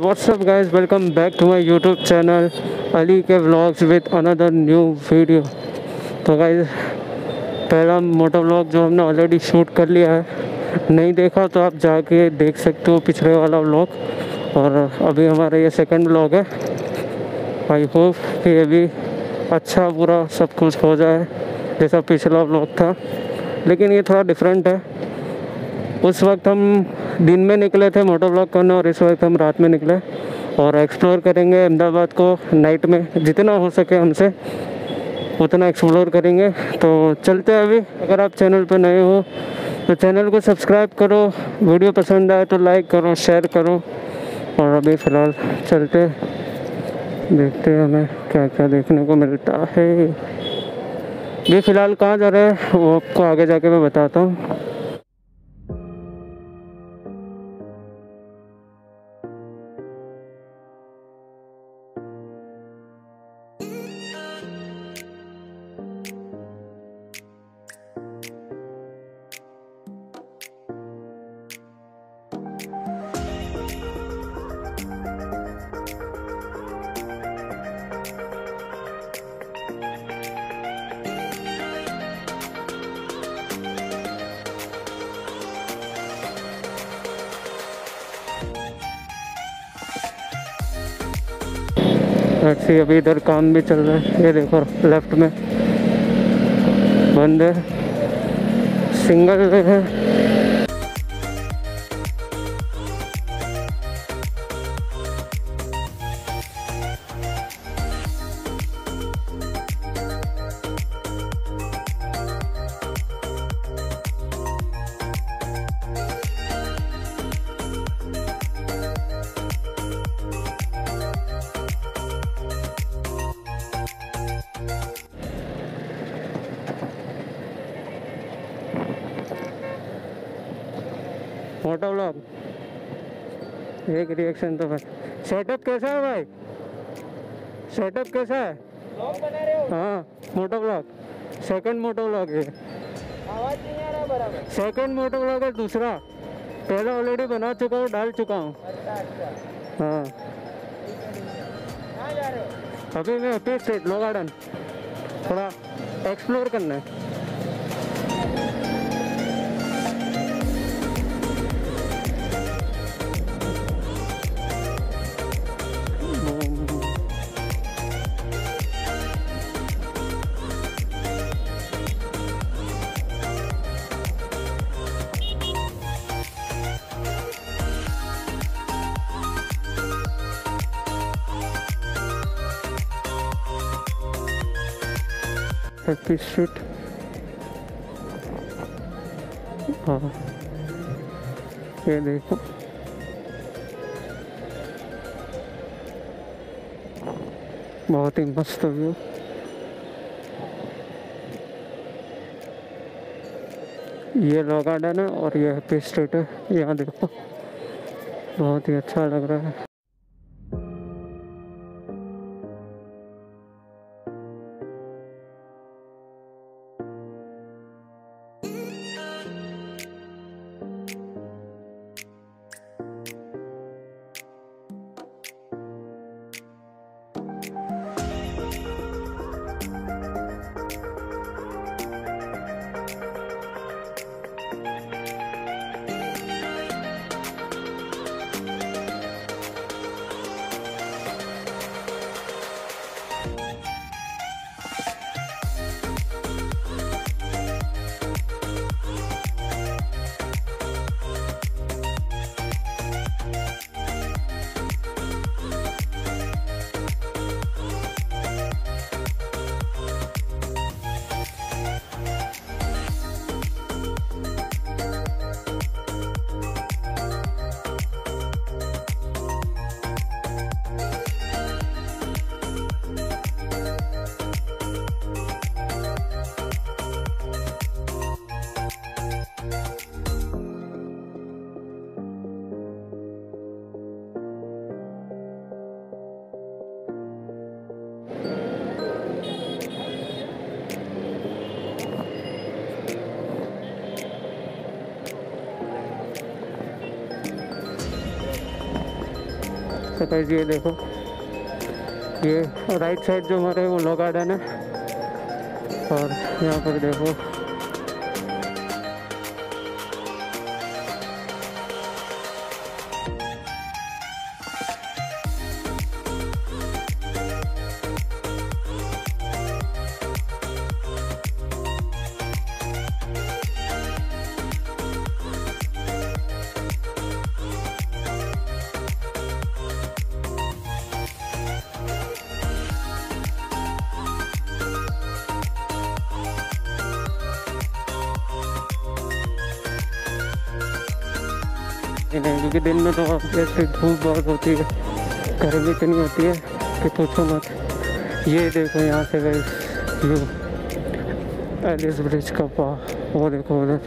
What's up guys welcome back to my YouTube channel Ali के vlogs with another new video तो guys पहला motor vlog जो हमने already shoot कर लिया है, नहीं देखा तो आप जाके देख सकते हो पिछले वाला व्लॉग और अभी हमारा ये सेकंड व्लॉग है। आई होप कि ये भी अच्छा बुरा सब कुछ हो जाए, जैसा पिछला व्लॉग था। लेकिन ये थोड़ा डिफरेंट है। उस वक्त हम दिन में निकले थे मोटर ब्लॉक करने और इस वक्त हम रात में निकले और एक्सप्लोर करेंगे अहमदाबाद को नाइट में, जितना हो सके हमसे, उतना एक्सप्लोर करेंगे। तो चलते हैं अभी, अगर आप चैनल पर नए हो तो चैनल को सब्सक्राइब करो, वीडियो पसंद आए तो लाइक करो, शेयर करो और अभी फ़िलहाल चलते देखते हैं हमें क्या क्या देखने को मिलता है। ये फ़िलहाल कहाँ जा रहे हैं, वो आपको आगे जाके मैं बताता हूँ। ऐसे अभी इधर काम भी चल रहा है। ये देखो, लेफ़्ट में बंद। है सिंगल है। मोटा ब्लॉग एक रिएक्शन तो भाई सेटअप कैसा है भाई सेटअप कैसा है हाँ मोटा ब्लॉग सेकंड मोटो ब्लॉग है आवाज़ नहीं आ रहा बराबर। सेकंड मोटो ब्लॉग है दूसरा। पहला ऑलरेडी बना चुका हूँ डाल चुका हूँ। अच्छा अच्छा। हाँ। अभी मैं हैप्पी स्टेट लो गार्डन थोड़ा एक्सप्लोर करना है। हैप्पी स्ट्रीट हाँ ये देखो। बहुत ही मस्त व्यू। ये लॉ गार्डन है और ये हैप्पी स्ट्रीट है। यहाँ देखो। बहुत ही अच्छा लग रहा है। तो कैसे ये देखो। ये राइट साइड जो हमारे वो लो गार्डन है। और यहाँ पर देखो। नहीं क्योंकि दिन में तो जैसे धूप बहुत होती है गर्मी इतनी होती है कि पूछो मत। ये देखो यहाँ से गए एलिस ब्रिज का पा, वो देखो उधर।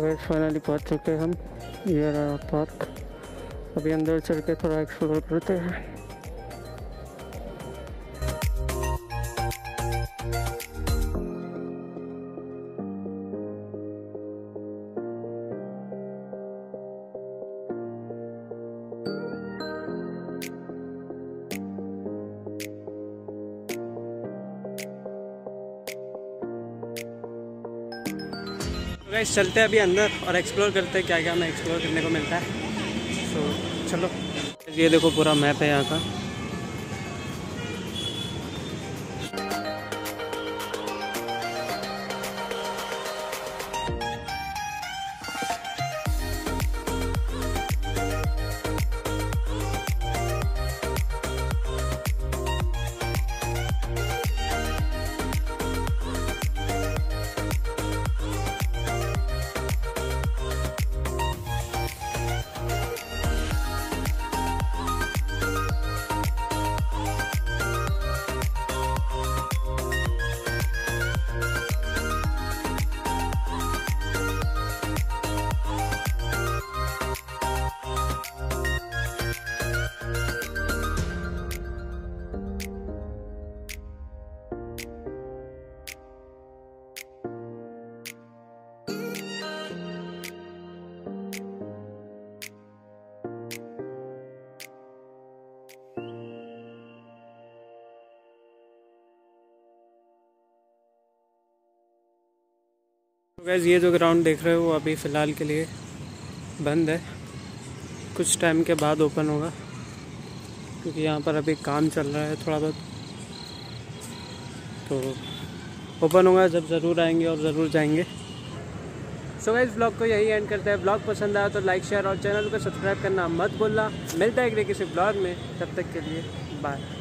गैस फाइनली पहुँच चुके हम, ये रहा पार्क अभी अंदर चल के थोड़ा एक्सप्लोर करते हैं। गाइस चलते हैं अभी अंदर और एक्सप्लोर करते हैं क्या क्या हमें एक्सप्लोर करने को मिलता है। तो चलो। ये देखो पूरा मैप है यहाँ का। तो ये जो ग्राउंड देख रहे हो वो अभी फ़िलहाल के लिए बंद है। कुछ टाइम के बाद ओपन होगा क्योंकि यहाँ पर अभी काम चल रहा है थोड़ा बहुत। तो ओपन होगा जब ज़रूर आएँगे और ज़रूर जाएँगे। सो so, इस ब्लॉग को यही एंड करते हैं। ब्लॉग पसंद आया तो लाइक शेयर और चैनल को सब्सक्राइब करना मत भूलना। मिलता है किसी ब्लॉग में। तब तक के लिए बाय